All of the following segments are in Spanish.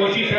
così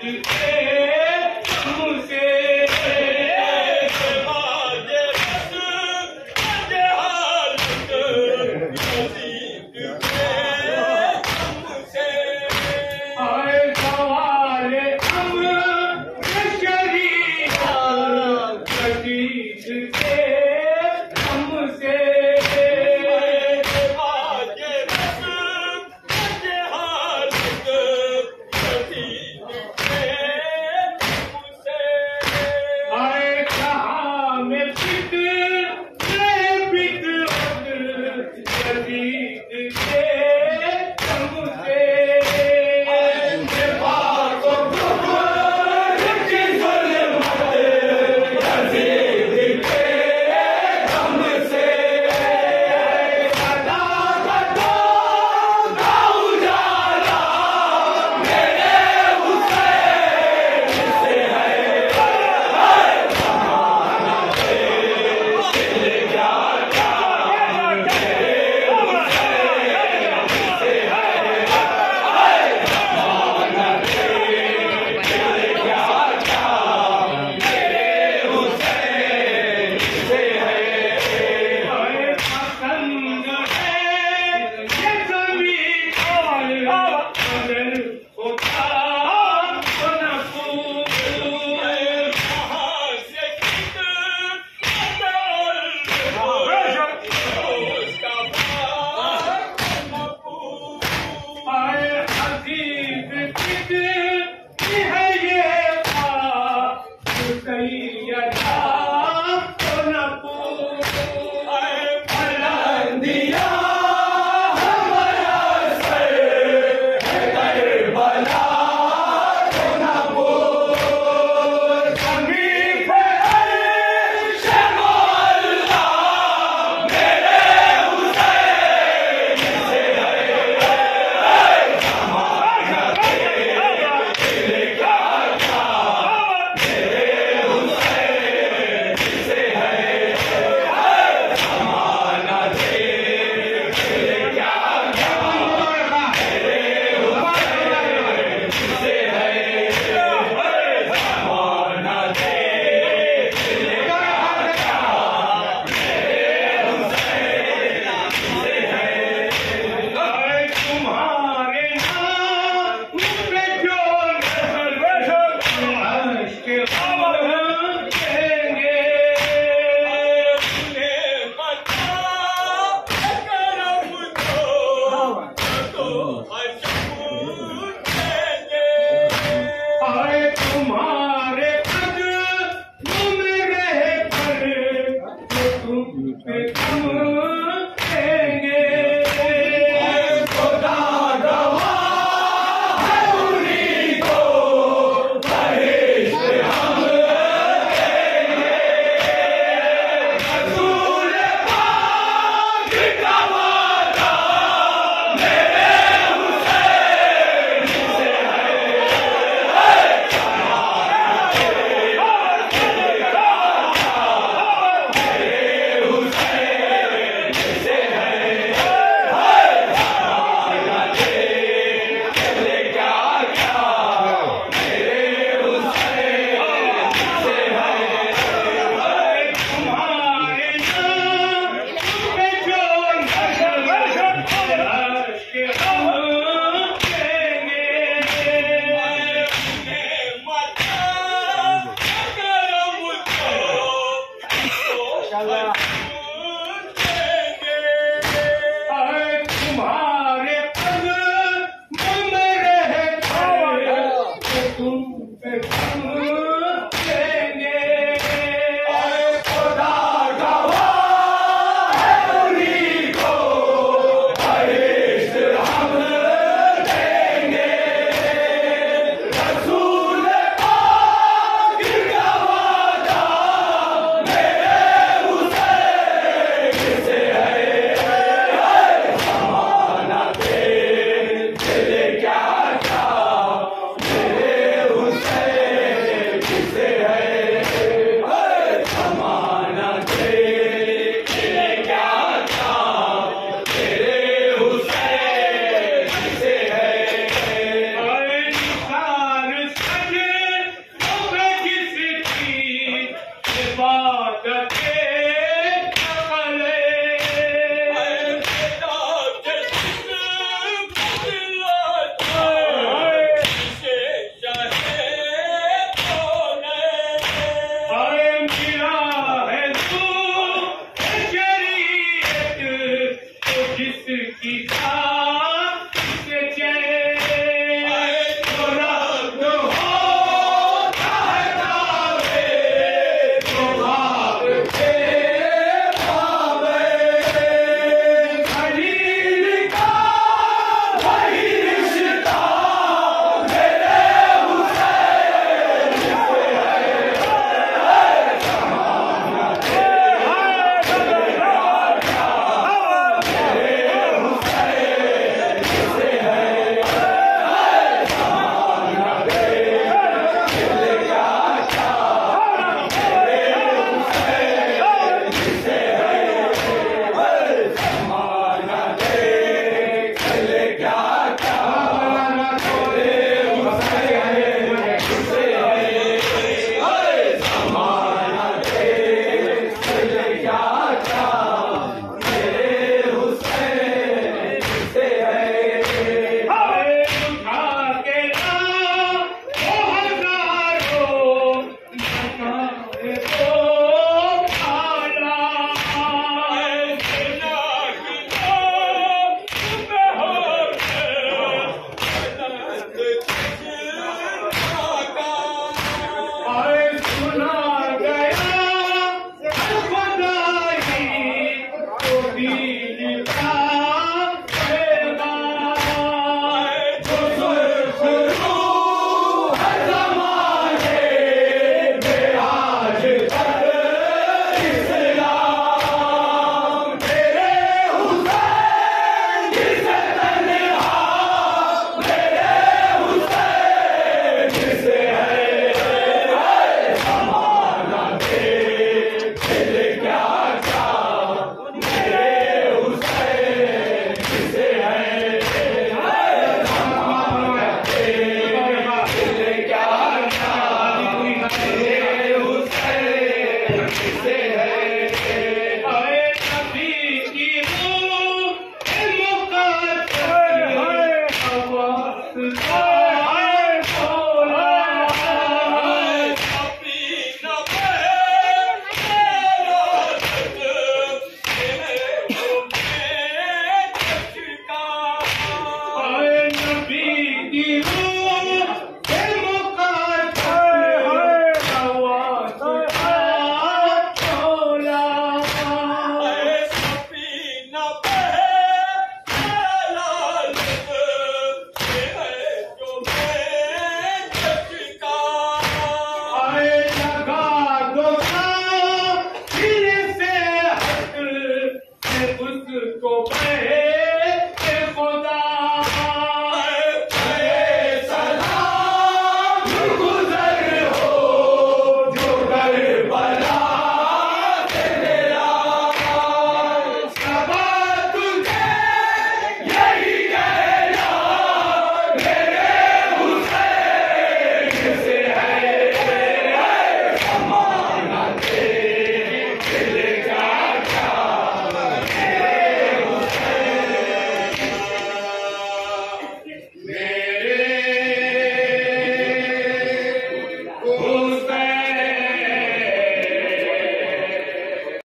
Thank you.